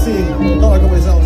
sim toda mais alto.